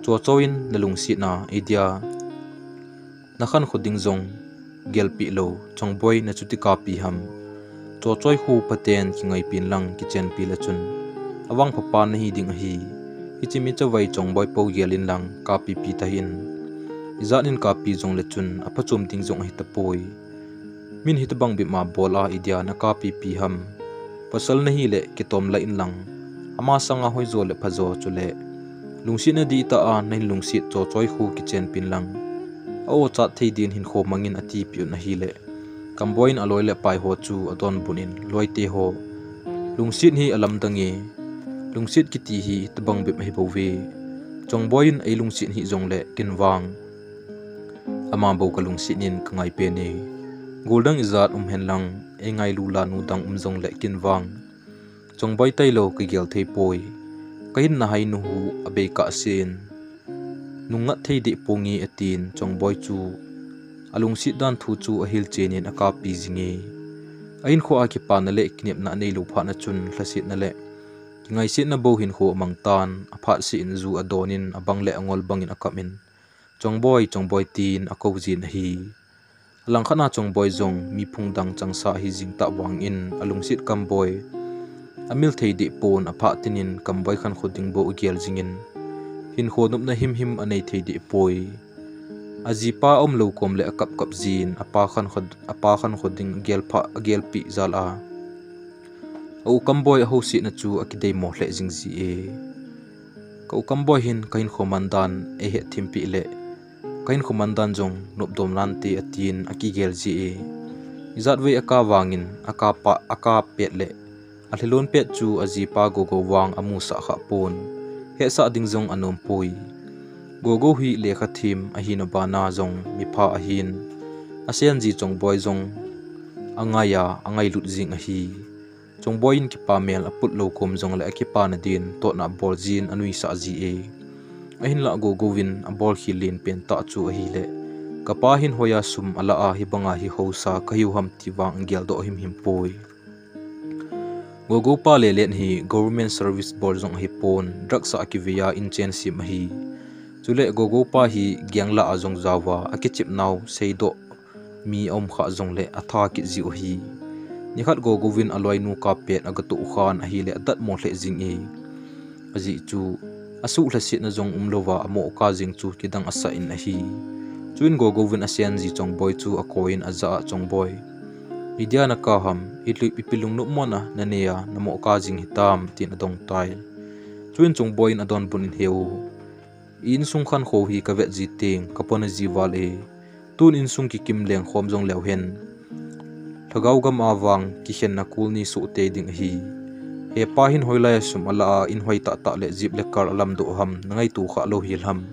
Speaker 1: Cho choin nalung si na idia nakhan khuding zong gelpi lo chongboi na chuti kapi ham. Cho choi hu paten ki ngai pin lang ki chen pi la chun. Awang phapa na hi ding hi. Ichimi chawai chongboi po gelin lang kapi pi tahin izanin kapi zong le chun apa chum ting zong hi tapoi min hi tabang bi ma bola idya na kapi pi ham. Pasal na hi le ki tom la in lang. Ama sanga hoi zo le phazo chule lungsi na di ta a nei lungsi cho choi hu ki chen pin lang. Aw cha thei din hin kho mangin ati pi na hi le kamboin aloi le pai ho chu adon bunin loi te ho lungsi hi alam dangi lungsit ki ti hi tabang bip hi bowe chongboin ai lungsit hi zong le kinwang ama à bo ka lungsit nin kangai pe ni goldang izat um hen lang e ngai lu la nu dang um zong le kinwang chongboi tai lo ki gel thei poi kahin na hai nu hu abe à ka sin nunga theide pongi atin chongboi chu. Alung si dan thu chu a hil chenin aka pi jingi ain kho a ki pa na le knep na nei lu pha na chun hlasit na le. Ngai sit na bo hin kho mang tan apha si in zu adonin abang le angol bangin akamin chongboi chongboi tin akau jin hi. Lang khana chongboi zong mi phung dang changsa hi jing ta wang in alung sit kam boy amil thei theide pon apha tinin kamboi khan khoding bo ugial jingin hin khodum na him him anei thei di poi aji pa om lo kom le akap kap zin apa khan khod apa khan khoding gel pha, gel pi zal a. Au kamboi ho si na chu akidei mo hle jing zi e. Kau kamboi hin kain khomandan e he thimpi le kain khomandan jong nop dom lan ti atin aki gel zi e. Izat ve aka wangin aka pa aka pet le ahlilon pet chu Azipa go go wang amu sa kha pon he sa ding jong anom pui. Go go hi le kha thim a hin ba na jong mi pha a hin. Asian ji chong boy jong angaya angai lut jing a hi. Chong boy in ki pa mel aput lo kom jong le ki pa na din, to na bol jin anui sa ji e. A hin la go go win a bol hi lin pen ta chu a hi le. Kapa hin hoya sum ala a hi banga hi ho sa kayu ham ti wang gel do him him poi go pa le len hi government service board jong hi pon drug sa ki in chen sim hi. Chule go pa hi giang la azong zawa akichip nau seido mi om kha zong le atha ki ji hi. Nikhat go govin aloi nu ka pet agatu khan a hi le dat mo le jing e aji chu, asu hla sit na lova umlova amo ka jing chu kidang asa in a hi chuin go govin asian ji chong boy chu a coin aza chong boy idia na kaham itlu ipilung nuk mona na neya namo mo kajing hitam tin adong tay. chuin chong boy in adon bunin heo heu in sung khan kho hi ka vet ji ting kapona ji e. Tun in sung ki kim leng khom jong leo hen. Thagau gam awang ki hen na kul ni su te ding hi. He pa hin hoilai sum ala in hoi ta ta le jip le kar alam do ham ngay tu kha lo hil ham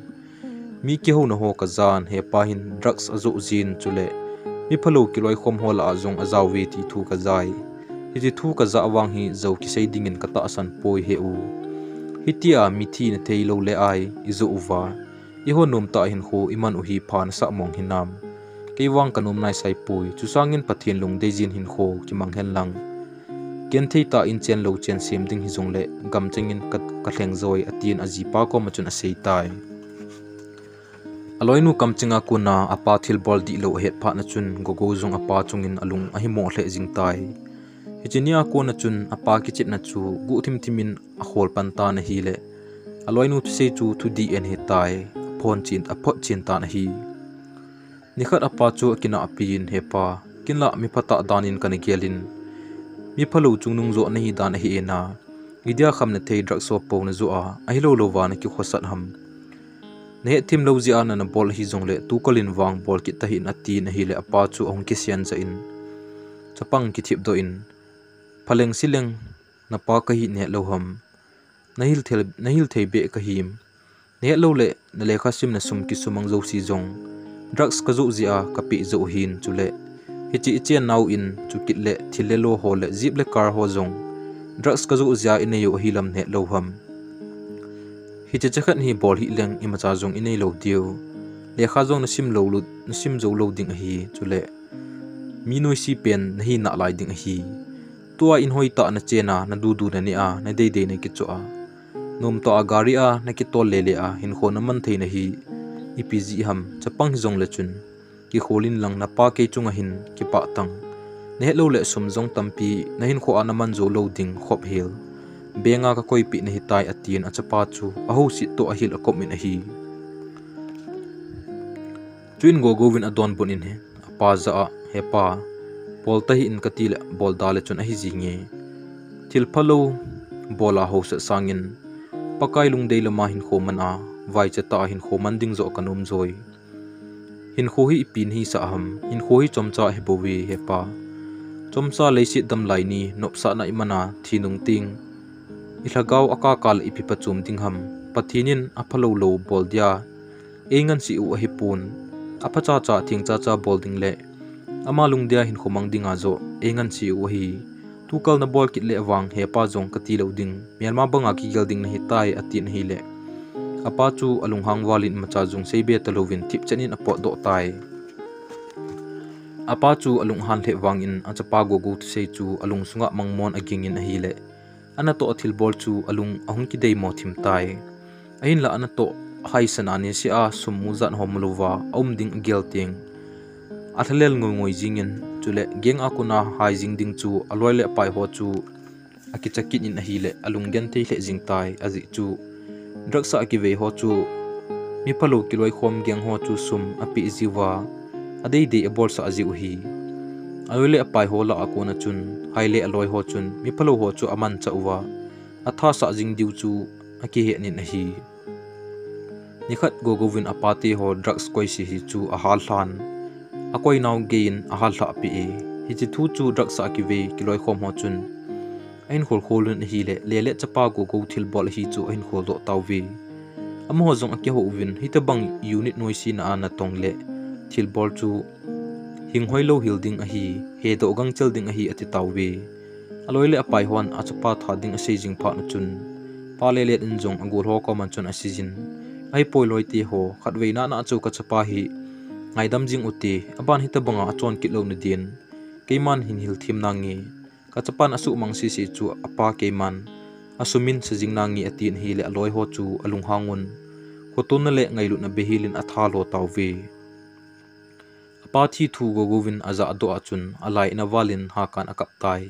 Speaker 1: mi ki ho na ho ka zan, he pa hin drugs azu zin chule mi phalo ki loi khom hol a zong azaw we ti thu ka zai hi ti thu ka za awang hi zo ki sei dingin ka ta san poi he u hitia mi thi na thei lo le ai izu uwa i ho num ta hin khu iman u hi phan sa mong hinam keiwang kanum nai sai pui chusangin pathin lung deijin hin kho ki mang hen lang ken thei ta in chen lo chen sem ding hi zong le gam chengin kat ka thleng zoi atin aji pa ko ma chun a sei tai aloinu kam chinga kuna apa thil bol di lo het pha na chun go go zong apa chungin alung a hi mo hle jing tai hichinia ko na chun apa ki chip na chu gu thim thimin a khol pan ta na hi le aloinu tu sei chu thu di en he tai phon chin a phot chin ta na hi nikhat apa chu kina apin hepa kinla mi phata danin kan gelin mi phalo chungnung zo nahi dan hi ena idia khamna thei drug so po na zo a ai lo lo wa na ki khosat ham ne thim lo dài nên na bol hi jong le tu kolin wang bol ki tahi na ti na hi le apa chu ong ki sian za in. Chapang ki thip do in. Phaleng sileng, na pa ka hi ne lo ham nahil thel nahil thei be ka him. Ne lo le, na le kha sim na sum ki sumang zo si jong drugs ka zu zia ka pi zo hin chule hi chi chen nau in, chu kit le thile lo ho le, zip le kar ho zong. Drugs ka zu zia in e yo hi lam ne lo ham hi che chakhat hi bol hi leng ima cha zong inei lo dio le kha zong na sim lo lut na sim zo lo ding hi chule. Mi noi si pen na hi na lai ding hi tua in hoi ta na chena, na du du na ni a na dei dei na ki chu a nom to a gari a, na ki tol le le a, hin kho na man thei na hi. Ipg ham chapang zong le chun. Ki kholin lang na pa ke chunga hin, ki pa tang. Ne lo le sum zong tampi na hin kho anaman zo lo ding khop hil benga ka koi pi na hitai atien chapa chu a ho si to a hil a kom in a hi. Twin go govin adon bun in he pa za a, he pa. Bol ta hi in katil bol dale chun a hi jinge thil phalo bola ho sa sangin pakai lung dei lama hin kho man a, vai cha ta hin kho man ding zo kanum zoi. Hin kho hi pin hi sa ham hin kho hi chomcha he bowi he pa. Chomcha leisi dam lai ni nopsa na imana thinung ting. Ilhagaw aka kal ipi pachum ding ham pathinin aphalo lo bol dia engan si u a hi pun apa cha cha thing cha cha bol ding le ama lung dia hin khomang dinga zo engan si u hi tukal na bol kit le awang he pa jong kati lo ding myanmar banga ki gel ding na hi tai atin hi le apa chu alung hang walin macha jung seibe talovin thip chanin apo do tai apa chu alung han le wangin achapa go go sei chu alung sunga mangmon agingin a hile ana to athil bol chu alung ahun ki dei mo thim tai. Ain la ana to hai sanani si a summu zan hom luwa om ding gel ting athalel ngoi ngoi jingin chule geng akuna hai jing ding chu aloi le pai ho chu aki chakit in hi le alung gen te le jing tai azi chu. Drak sa ki ve ho chu mi palo ki loi khom geng ho chu sum api jiwa adei de abol sa azi uhi ayole apai ho la akona chun. Haile aloi ho chun mi palo ho chu aman cha uwa atha sa jing diu chu aki he nin hi nikhat go govin apati ho drugs koi si hi chu a hal hlan akoi naw gain a hal hla pi e hi chi thu chu drugs sa ki ve ki loi khom ho chun ain khol kholun hi le le le chapa go go thil bol hi chu ain khol do taw vi am ho zong akya ho win hi ta bang unit noi si na na tong le thil bol chu hing hoi lo hil ding a hi he do gang chel ding a hi ati taw vi aloi le apai hon a chapa tha ding a sejing pha na chun pa le le in jong angul ho ko man chun a sijin ai poi loi ti ho khat ve na na chu ka chapa hi ngai dam jing uti aban hi ta banga achon kit lo ni din keiman hin hil thim na ngi ka chapan asu mang si si chu apa keiman asumin sa jing na ngi atin hi le aloi ho chu alung hangun ko ton na le ngai lu na behilin atha lo taw ve thu gogovin aza ado achun alai na walin hakan akap tai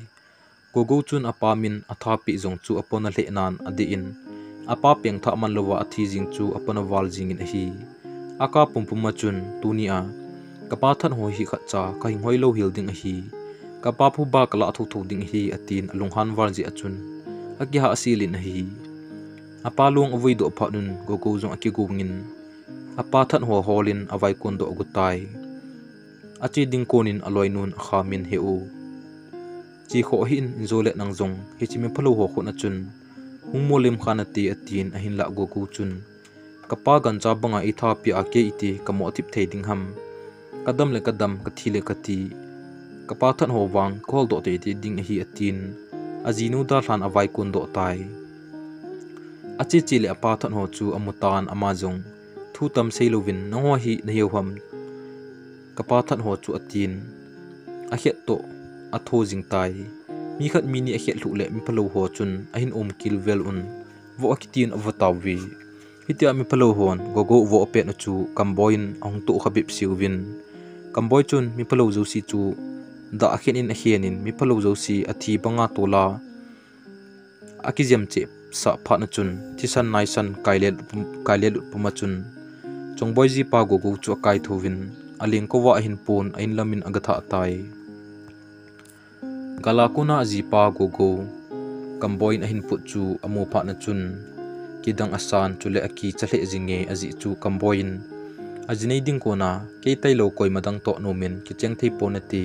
Speaker 1: gogo chun apamin athapi zong chu apona le nan adi in apa peng tha man lowa athi jing chu apona wal jing in hi aka pum pum ma chun, tunia. Kapa than ho hi khacha ka hing hoi lo hil ding hi kapa phu ba kala thu thu ding hi atin alung han wal ji achun aki ha asilin hi apa luang avoi do phanun gogo zong aki gu apa than ho holin, avai kon do gutai achi ding konin aloi nun kha min he u. Chi kho hin zole nang zong hi chi me phalo ho kho na chun. Hung molim khana ti atin ahin la go ku chun. Kapa gancha banga i tha pi ake iti kamo tip thei ding ham. Kadam le kadam ka thi le ka ti. Kapa than ho wang kol do te ti ding hi atin. Azinu da than avai kun do tai. Achi chi le apa than ho chu amutan amazong thu tam seilovin nangwa hi na ham kapa than ho chu atin a het to a tho jing tai mi khat mi ni a het lu le mi phalo ho chun a hin om kil vel un, vo akitin avataw vi, hitia mi phalo hon go go vo pe na chu, kamboin ong tu khabib siwin kamboi chun mi phalo zo si chu, da akhen in a hianin mi phalo zo si a thi banga tola akiziam che sa pha na chun thisan nai san kaile kaile lut puma chun chongboi ji pa go go chu kai thovin aling ko wa hin pon ain lamin agatha tai galakuna ji pa go go. Kamboin ahin put chu amu pa na chun. Kidang asan chule aki chale jinge aji chu kamboin ajinei ding kona ke tai lo koi madang to no men ki cheng thei ponati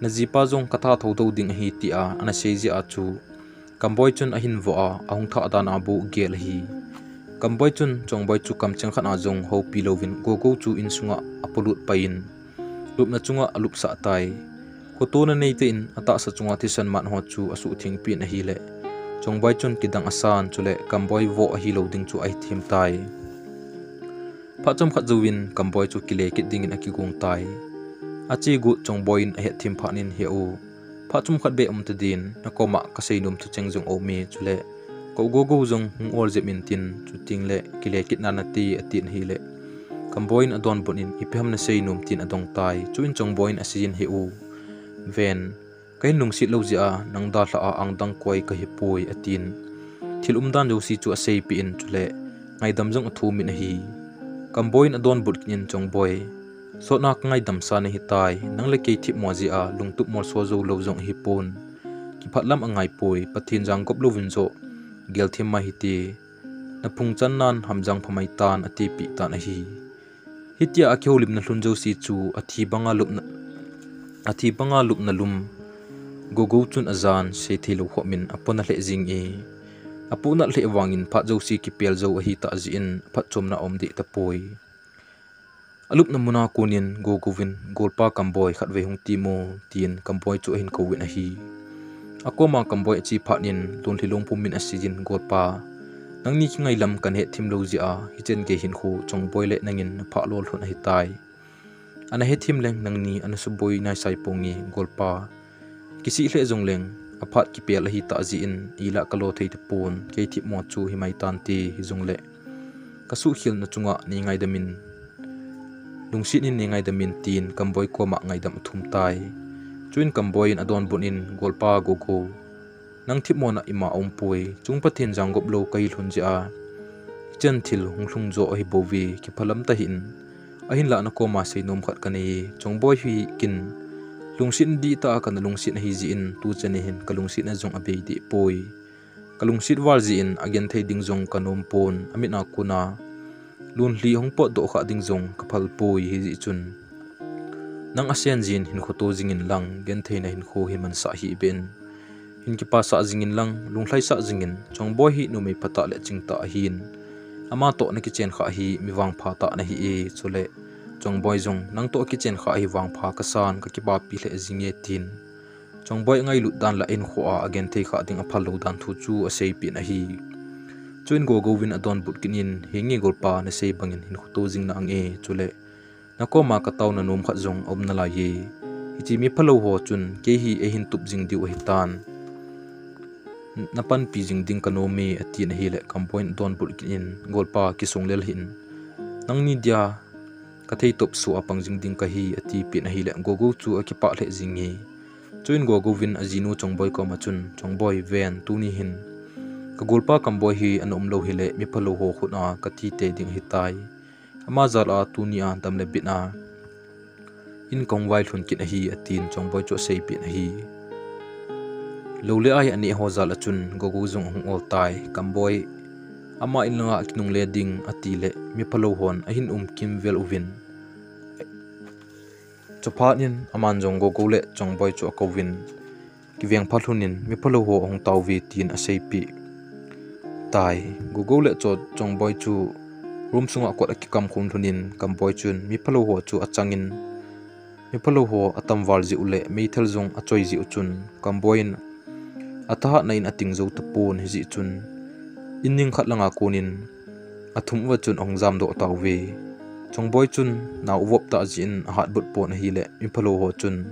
Speaker 1: na jipa jong katha tho do ding hi ti a, ana seji a chu. Kamboi chun ahin vo a, ahung tha dan abu gel hi kamboi chun chongboi chu kam cheng khana jong ho pi go go chu in sunga apolut pain. Lup na chunga alup sa tai ko to na nei te in ata sa chunga thi san man ho chu asu thing pi na hi le. Chongboi chun kidang asan chule kamboi vo a hi lo ding chu ai thim tai. Pha chom khat zuwin kamboi chu kile kit ding in akigung tai. Achi gu chongboi in a he thim pha nin he u. Pha chum khat be um te din na koma ka sei num tu cheng jong o mi chule ko go go jong hung ol je min tin chu ting le kile kit na na ti atin hi le. Kamboin adon bonin iphem na sei num tin adong tai. Chuin chongboin asin hi u. Ven kai nung sit lo zia, nang da hla a ang dang koi ka hi pui atin thil um dan jo si chu a sei pi in chule ngai dam jong thu min hi. Kamboin adon but kin chong boy. So na ngai dam sa ne hi tai. Nang le ke thi mo ji a lung tup mor so zo lo jong hi pon ki phat lam angai pui pathin jang kop lo win zo gel thim ma hi ti na phung chan nan ham jang phamai tan ati pi tan a hi. Hitia a lim na hlun jo si chu a banga lup na a banga lup na lum, go go chun azan se thilo kho min apona le jing e. Apuna le wangin pha jo si ki pel zo hi ta ji in pha chom na om di ta poi. Alup na muna kunin go govin golpa kamboy khatwe hung ti mo tin kamboy chu hin ko win a hi. Akoma kamboy chi pha nin lun thilong pum min asijin golpa nang ni ngai lam kan he thim lo ji a hi chen ge hin khu chong boy le nangin pha lol thun hi tai ana he thim leng nang ni ana su boy nai sai pongi golpa kisi hle jong leng aphat ki pel hi ta ji in ila kalo thei te pon ke thi mo chu hi mai tan ti hi jong le kasu khil na chunga ni ngai damin lungsi ni ngai damin tin kamboi ko ma ngai dam thum tai chuin bôi in adon bun in golpa go go nang thip mona ima ong pui chung pathin jang gop lo kai hlun ja chen thil hung hlung zo hi bowi ki phalam ta hin. A hin la na ko ma sei nom khat kani chung boy hi kin. Lungsin di ta kan lungsin hi ji in, tu chani hin kalungsin na jong abe di poi. Kalungsit wal ji in, again thei ding jong kanom pon amina kuna lun hli hong po do kha ding jong kapal poi hi ji chun. nang asian jin hin kho to jingin lang gen theina hin kho himan sa hi ben. Hin ki pa sa jingin lang lung lunglai sa jingin chongboi hi nu mei pata le ching ta hin ama to na ki chen kha hi mi wang pha ta na hi e chule chong boy jong nang to ki chen kha hi wang pha ka san ka ki ba pi le jinge tin. Chong boy ngai lu dan la in kho a again thei kha ding a phal lo dan thu chu a sei pi na hi. Chuin go go win adon but kin in hingi gol pa na sei bangin hin khu to jing na ang e chule na ko ma ka taw na num kha jong om na la ye. Hi chi mi phalo ho chun ke hi e hin tup jing diu hi tan. Napan pi jing ding kanomi ati na hile kampoint don bul in golpa kisung lel hin. Nang ni dia, ka thei top su apang jing ding ka hi ati pi na hile go chu aki pa le jingi chuin gogo win azinu chongboy ko machun chongboy ven tu ni hin. Ka golpa kamboi hi anom lo hile mi phalo ho khuna ka ti te ding hi tai ama zal a tu ni an tam le bina in kong vai thun kin hi atin chongboy cho sei pin hi. Lo le ai ani ho zal achun gogu zung hung ol tai kamboi ama in nga kinung le ding ati le, mi phalo hon, a hin um kim vel uvin. Chopanin aman jong gogu le chongboi chu akovin kivyang phalunin mi phalo ho hong tau vi tin a sei pi. Tai gogu le cho chongboi chu rum sunga kot akikam khum thunin kamboi chun, mi phalo ho chu achangin mi phalo ho atam wal ji ule meithal zong achoi ji uchun kamboin ataha nain ating zo tapon hi ji chun. Inning khat langa konin athum wa chun ongjam do taw ve. Chongboi chun na uwop ta jin hat but pon hi le imphalo ho chun.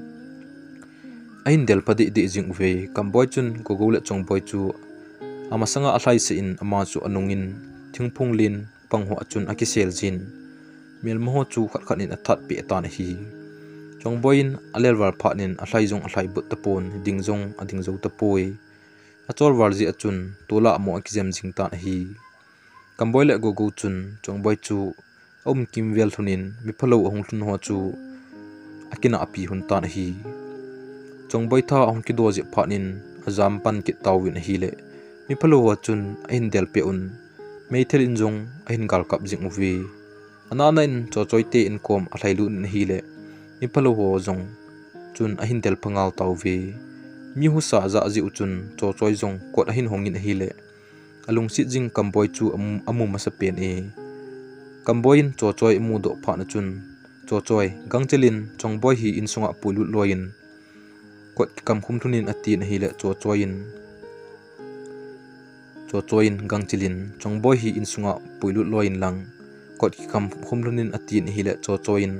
Speaker 1: Ain del padi di jing ve kamboi chun gogole chongboi chu. Amasanga sanga se in, ama chu anungin thingphung lin pangho achun akisel jin. Mel mo chu khat khat in athat pe ta na hi. Chongboin alel war phanin ahlai jong ahlai but tapon dingjong ading zo tapoi achol warji achun tola mo akizem jingta hi. Kamboi le go go chun chongboi chu, om kim vel thunin mi phalo hong thun ho chu akina api hun ta hi. Chongboi tha hong ki do je phanin azam pan ki tawin hi le. Mi phalo ho chun ahin del pe un meithel in jong ahin gal kap jing uvi anana in cho choi te in kom a thlailu hi le mi phalo ho jong chun ahin del pangal vi. Mi hu sa za ji uchun cho choi jong kot hin hongin hi le alung sit jing kamboi chu amu masa pen e. Kamboin cho choi mu do pha na chun. Cho choi gangchelin chongboi hi in sunga pulu loin kot kam khum thunin ati na hi le cho choin cho choin gangchelin chongboi hi in sunga pulu loin lang. Kot kam khum thunin ati hi le cho choin.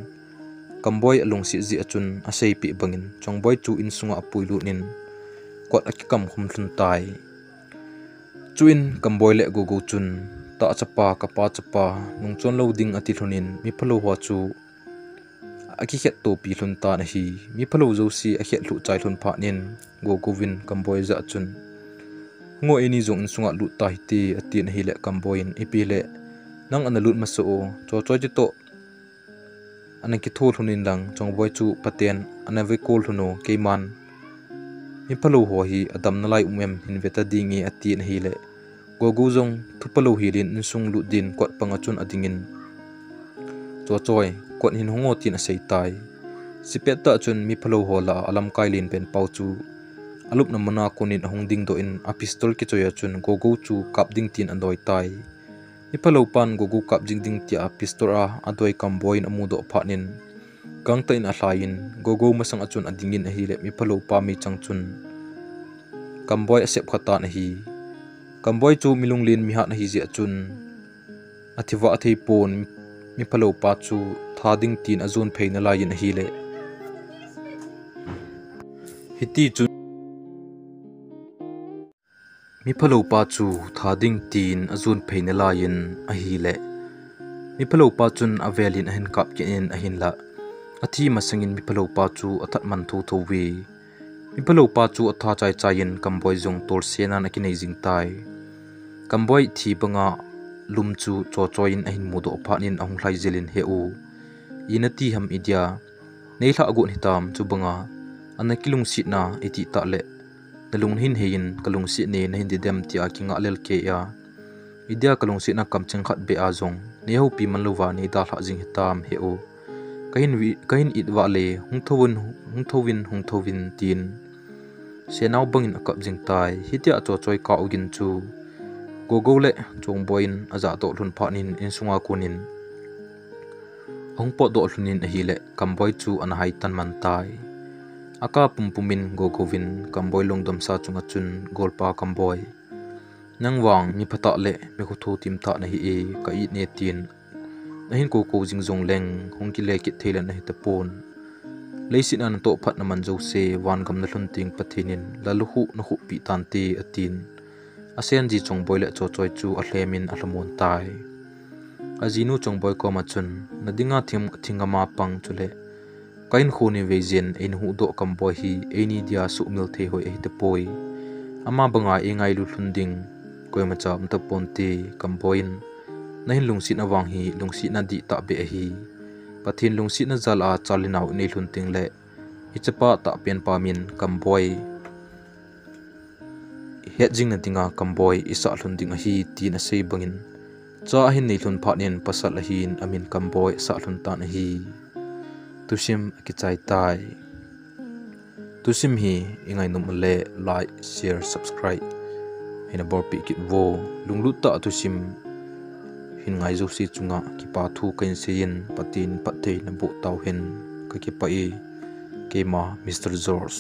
Speaker 1: Kamboi alung si ji achun asei pi bangin chongboi chu in sunga pulu nin. Kot akikam khum thlun tai. Chuin kamboi le gogo chun, ta chapa kapa chapa nung chon lo ding ati thunin mi phalo wa chu. Aki khet to pi thlun ta na hi, mi phalo zo si a khet lu chai thlun pha nin. Go win kamboi za chun ngo ini zong sunga lut ta hi ti ati hi le kamboin ipile nang an lut maso cho cho ji to. Anan ki thol hunin lang chong chongboi chu paten ana ve kol thuno keiman mi palo ho hi adam na lai umem hin veta dingi atin na hi le go gu zong, thu palo hi lin sung lu din kot panga chun adingin cho, choi, kwat hin hongo tin a sei tai. Sipet ta chun mi palo ho la alam kai lin pen pau chu alup na mana konin ahong ding do in a pistol ki choya chun go go chu kap ding tin andoi tai. Mi palo pan go go kap jing ding tia pistol a adoi kam boin amu do phanin gang ta in a gogo go go masang achun adingin ahi le mi phalo pa mi changchun kamboi asep khata na hi. Kamboi chu milung lin mi ha na hi je achun athiwa athei pon mi phalo pa chu thading tin azun pheina lai in ahi le hiti chu mi phalo pa chu thading tin azun pheina la yin a hi le mi phalo pa chun avelin a hin kap ke in a hin la athi masangin mi palo pa chu athat man thu tho wi mi palo pa chu atha chai chain kamboi jong tor sena na kinai jing tai kamboi thi banga lum chu cho choin a hin mu do phanin ahung hlai zelin he u ina ti ham idia nei hla agun hitam chu banga anna kilung si na iti ta le nalung hin hein kalung si ne na hindi dem ti a kinga lel ke ya. Idia kalung si na kam cheng khat be a zong. Ne ho pi man luwa ni da hla jing hitam he o. Kahin wi kahin it wa le, hung thowin hung thowin hung thowin tin. Se nau bangin akap jing tai hitia cho choi ka ugin chu. Go go le, chong boin aza to lun pha nin, in sunga kunin ong po do hlunin a hi le, kam kamboi chu an hai tan man tai aka pumpumin go govin kamboi longdom sa chunga chun golpa kamboi nang wang mi phata le me khu thu tim ta na hi e ka i ne tin na hin ko ko jing jong leng hong ki le ki thela na hi ta pon. Leisin an to phat na man jo se wan gam na hlun ting pathinin. La lu hu na hu pi tan ti atin. Asen ji chong boile cho choi chu a hlemin a hlamon tai. Azinu chong boy ko ma chun. Nadinga thim thingama pang chule kain khuni vejen ein hu do kam boy hi eni dia su mil the hoi ei te poi. Ama banga engai lu hlunding koi ma cha um ta ponti kam boin. Nahin lungsi na wang hi lungsi na di ta be hi. Pathin lungsi na zal zala chalinau nei hlun ting le. Ichapa ta pen pa min kam boy het jing na tinga kam boy isa hlun ding hi, ti na sei bangin. Cha hin nei hlun phanin pasal hin amin kam boy sa hlun tan hi. tusim ki chai tai. Tusim hi ingai num le like share subscribe. Hina bor pi kit vo lunglu ta tusim hin ngai zo si chunga ki pa thu kain sein patin pathe na bu tau hin ka ki pa e ke ma mr george